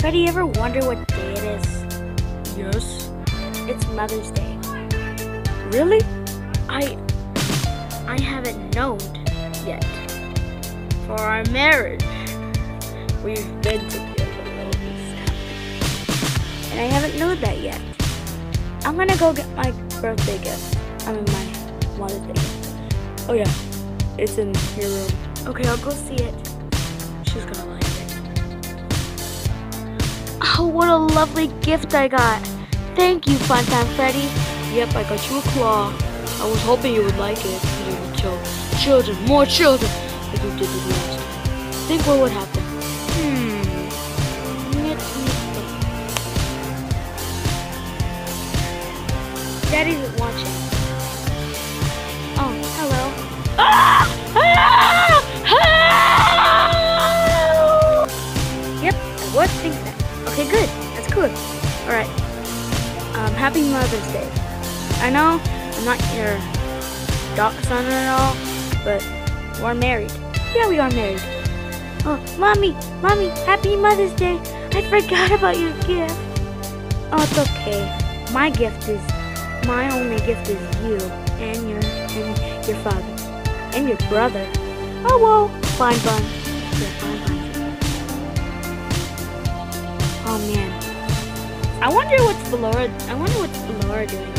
Freddy, you ever wonder what day it is? Yes. It's Mother's Day. Really? I I haven't known yet. For our marriage. We've been together. And I haven't known that yet. I'm gonna go get my birthday gift. I mean my Mother's Day gift. Oh yeah. It's in your room. Okay, I'll go see it. She's gonna like it. Oh, what a lovely gift I got. Thank you, Funtime Freddy. Yep, I got you a claw. I was hoping you would like it. You would kill children, more children, like you did the last. Think what would happen. Hmm. Think. Daddy's watching. Happy Mother's Day. I know I'm not your son at all, but we're married. Yeah, we are married. Oh, mommy, mommy, happy Mother's Day. I forgot about your gift. Oh, it's okay. My gift is, my only gift is you and your, and your father, and your brother. Oh, well, fine, fine. Yeah, fine, fine. Oh, man. I wonder what's Laura, I wonder what's Laura doing.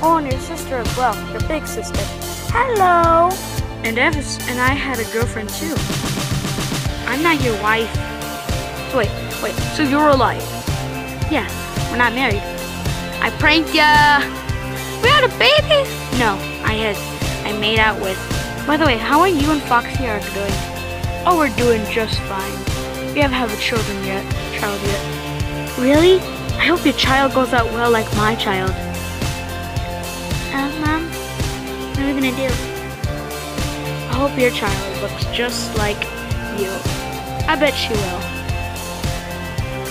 Oh, and your sister as well, your big sister. Hello. And Evis and I had a girlfriend too. I'm not your wife. Wait, wait, so you're alive? Yeah, we're not married. I pranked ya. We had a baby. No, I had, I made out with. By the way, how are you and Foxy are doing? Oh, we're doing just fine. We haven't had a children yet, child yet. Really? I hope your child goes out well like my child. Uh, Mom, what are we gonna do? I hope your child looks just like you. I bet she will.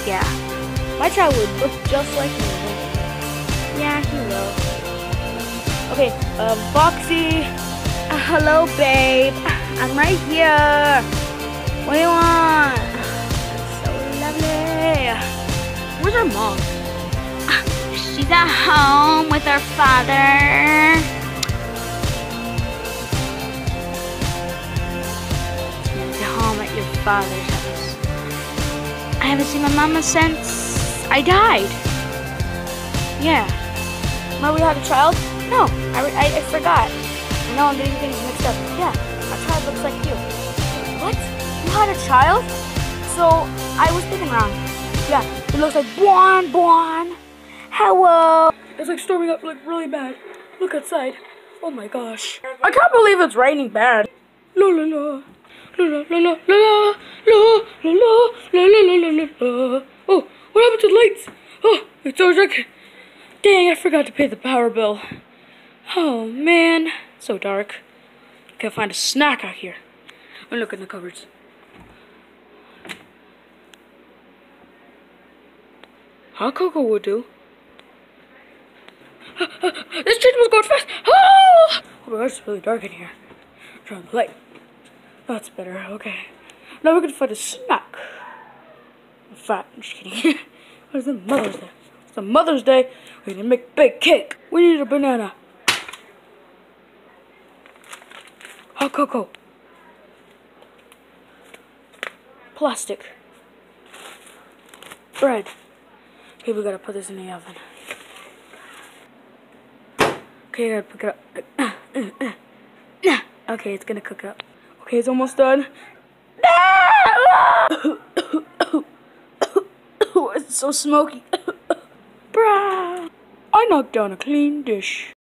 Yeah, my child would look just like me. Yeah, he will. Okay, um, Foxy. Uh, hello, babe. I'm right here. What do you want? Where's our mom? She's at home with her father. She's home at your father's house. I haven't seen my mama since I died. Yeah. Remember we had a child? No, I, I, I forgot. I know I'm getting things mixed up. Yeah, our child looks like you. What? You had a child? So I was thinking wrong. Yeah, it looks like Bon-Bon. Hello. It's like storming up like really bad. Look outside. Oh my gosh. I can't believe it's raining bad. La la la. La la la la la la la la la la la la. Oh, what happened to the lights? Oh, it's so dark. Dang, I forgot to pay the power bill. Oh man, so dark. Can't find a snack out here. I'm looking in the cupboards. Hot cocoa would do. this train was going fast. Oh! my gosh, it's really dark in here. Turn the light. That's better. Okay. Now we're gonna find a snack. I'm fat. I'm just kidding. what is it? Mother's Day. It's a Mother's Day. We need to make big cake. We need a banana. Hot cocoa. Plastic. Bread. Okay, we gotta put this in the oven. Okay, I gotta pick it up. Okay, it's gonna cook up. Okay, it's almost done. it's so smoky. Bruh. I knocked down a clean dish.